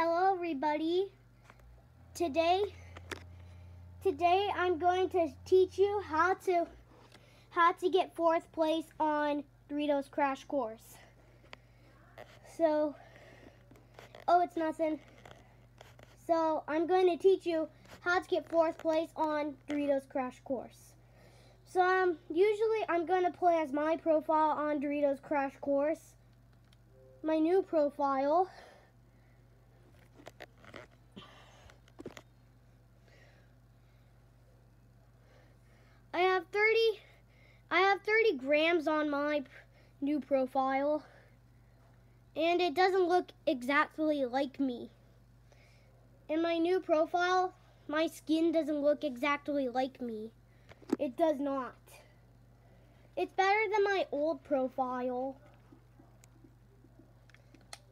Hello everybody. Today today I'm going to teach you how to how to get fourth place on Doritos Crash Course. So oh it's nothing. So I'm going to teach you how to get fourth place on Doritos Crash Course. So um usually I'm going to play as my profile on Doritos Crash Course. My new profile I have 30 I have 30 grams on my new profile and it doesn't look exactly like me. In my new profile, my skin doesn't look exactly like me. It does not. It's better than my old profile.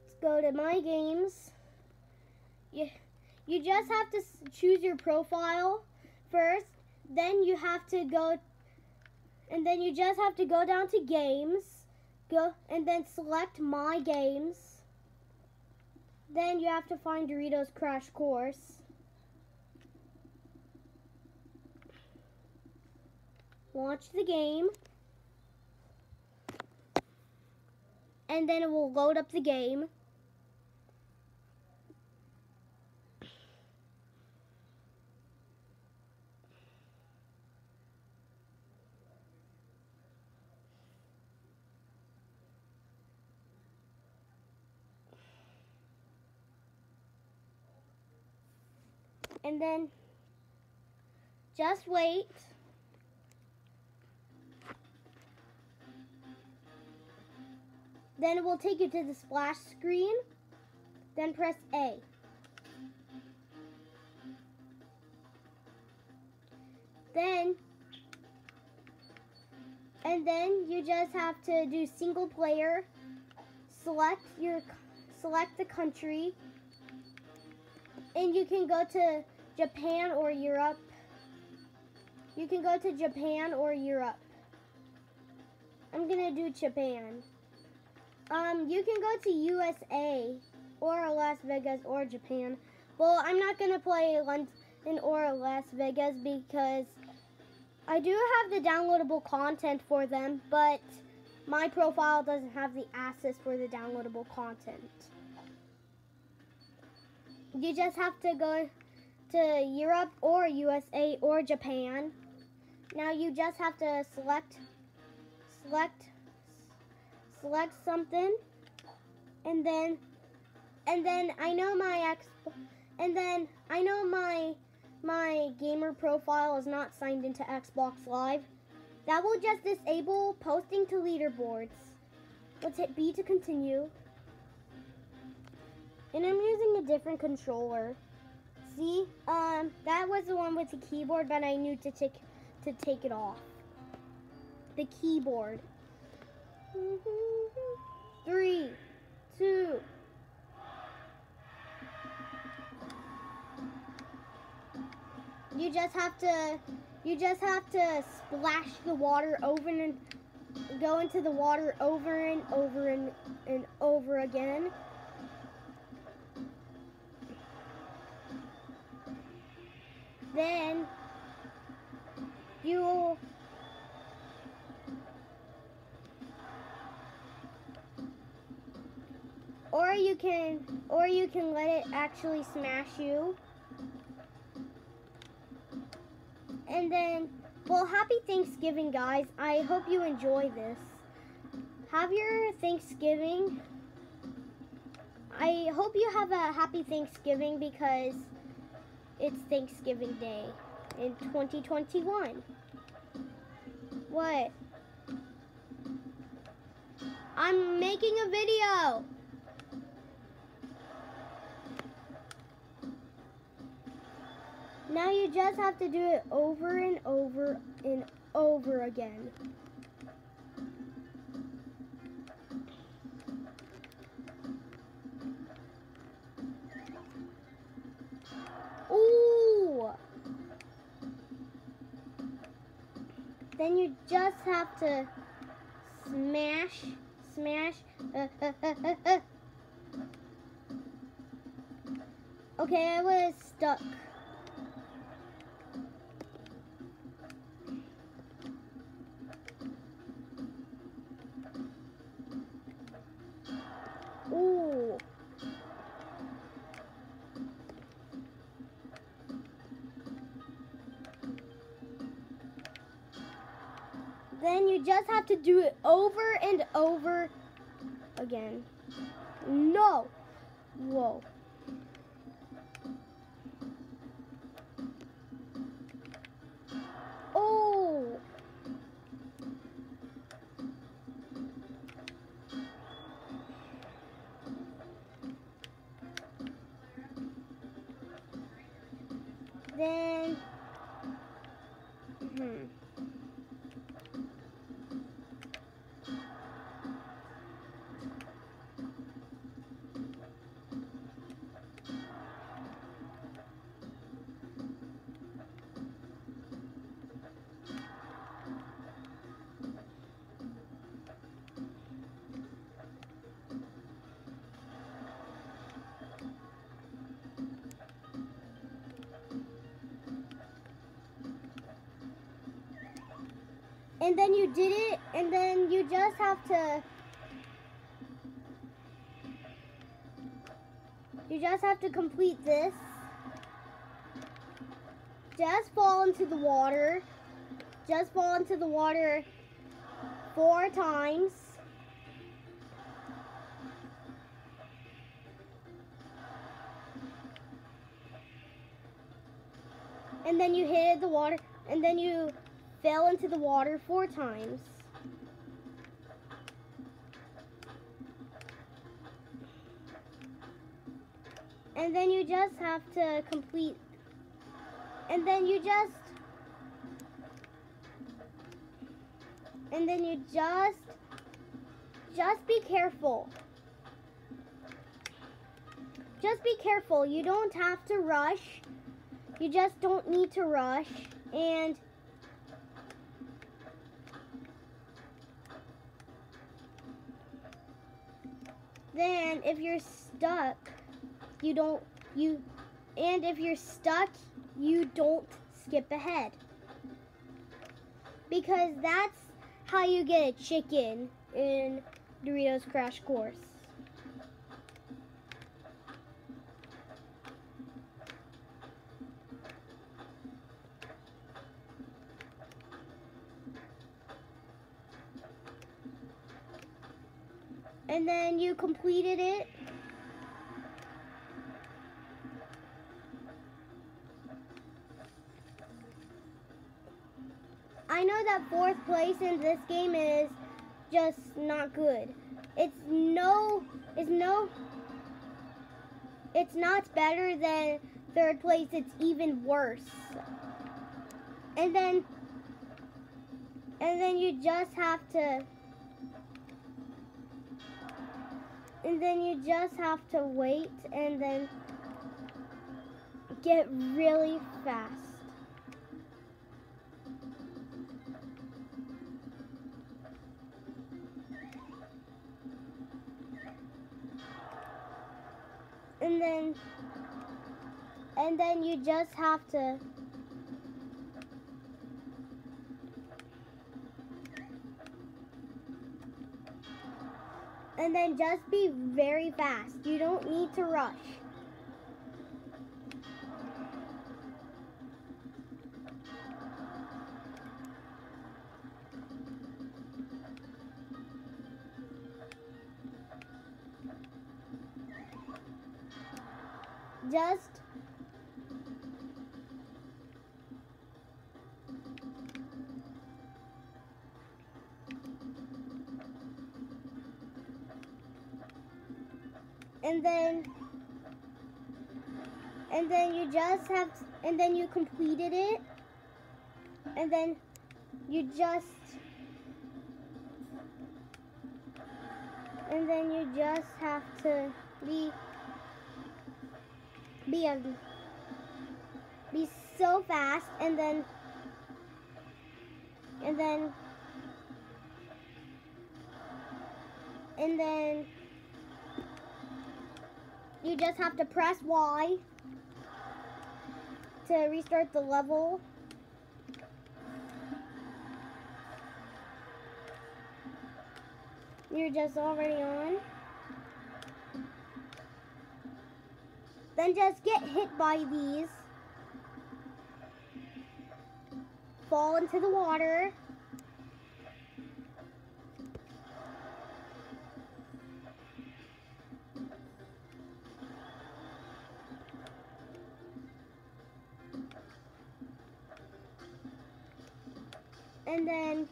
Let's go to my games. You, you just have to choose your profile first then you have to go and then you just have to go down to games go and then select my games. Then you have to find Doritos Crash Course. Launch the game. And then it will load up the game and then just wait. Then it will take you to the splash screen. Then press A. Then, and then you just have to do single player. Select your, select the country. And you can go to Japan or Europe. You can go to Japan or Europe. I'm gonna do Japan. Um, you can go to USA or Las Vegas or Japan. Well, I'm not gonna play London or Las Vegas because I do have the downloadable content for them, but my profile doesn't have the access for the downloadable content. You just have to go to Europe or USA or Japan. Now you just have to select, select, select something, and then, and then I know my ex, and then I know my, my gamer profile is not signed into Xbox Live. That will just disable posting to leaderboards. Let's hit B to continue. And I'm using a different controller. Um, that was the one with the keyboard, but I knew to take to take it off. The keyboard. Three, two. You just have to, you just have to splash the water over and go into the water over and over and, and over again. Then you or you can or you can let it actually smash you. And then well happy Thanksgiving guys. I hope you enjoy this. Have your Thanksgiving. I hope you have a happy Thanksgiving because it's Thanksgiving Day in 2021. What? I'm making a video. Now you just have to do it over and over and over again. Then you just have to smash, smash. Uh, uh, uh, Okay, I was stuck. Have to do it over and over again. No. Whoa. Oh. Then. Hmm. And then you did it, and then you just have to. You just have to complete this. Just fall into the water. Just fall into the water four times. And then you hit the water, and then you fell into the water four times. And then you just have to complete, and then you just, and then you just, just be careful. Just be careful. You don't have to rush. You just don't need to rush. And then if you're stuck, you don't you and if you're stuck, you don't skip ahead. Because that's how you get a chicken in Doritos Crash Course. And then you completed it. I know that fourth place in this game is just not good. It's no, it's no, it's not better than third place. It's even worse. And then, and then you just have to and then you just have to wait and then get really fast. And then and then you just have to and then just be very fast. You don't need to rush. Just and then and then you just have to, and then you completed it. And then you just and then you just have to be be a, be so fast and then and then and then you just have to press Y to restart the level. You're just already on. Then just get hit by these. Fall into the water. And then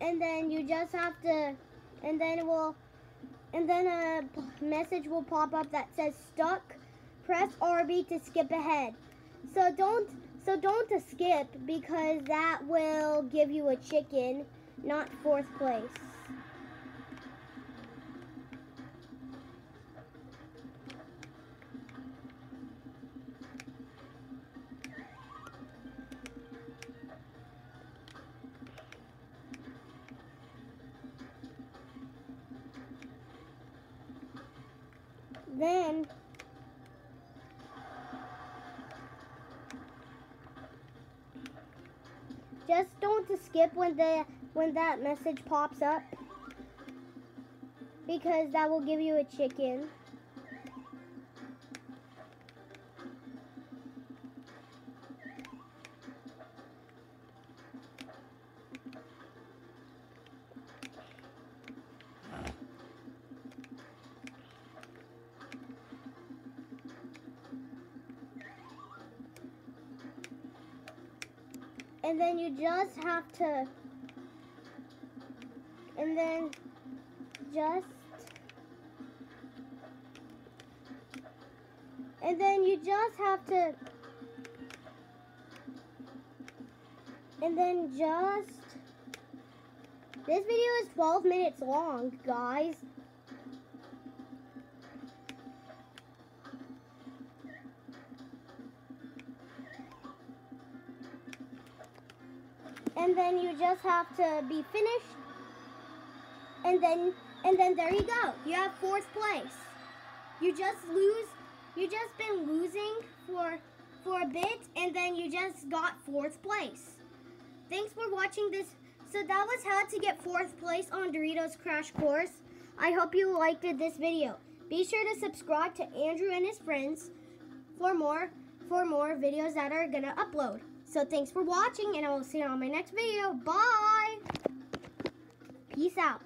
and then you just have to and then it will and then a message will pop up that says stuck. Press rb to skip ahead. So don't so don't skip because that will give you a chicken not fourth place then just don't skip when the when that message pops up because that will give you a chicken and then you just have to and then just and then you just have to and then just this video is 12 minutes long guys and then you just have to be finished. And then and then there you go. You have fourth place. You just lose you just been losing for for a bit and then you just got fourth place. Thanks for watching this. So that was how to get fourth place on doritos crash course. I hope you liked this video. Be sure to subscribe to andrew and his friends for more for more videos that are gonna upload so thanks for watching, and I will see you on my next video. Bye! Peace out.